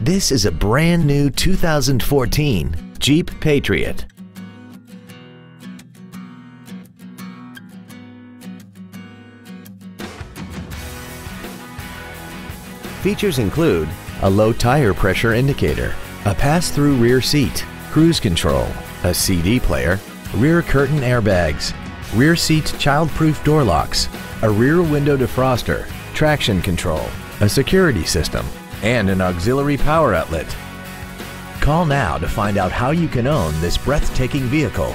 This is a brand new 2014 Jeep Patriot. Features include a low tire pressure indicator, a pass-through rear seat, cruise control, a CD player, rear curtain airbags, rear seat child-proof door locks, a rear window defroster, traction control, a security system, and an auxiliary power outlet. Call now to find out how you can own this breathtaking vehicle.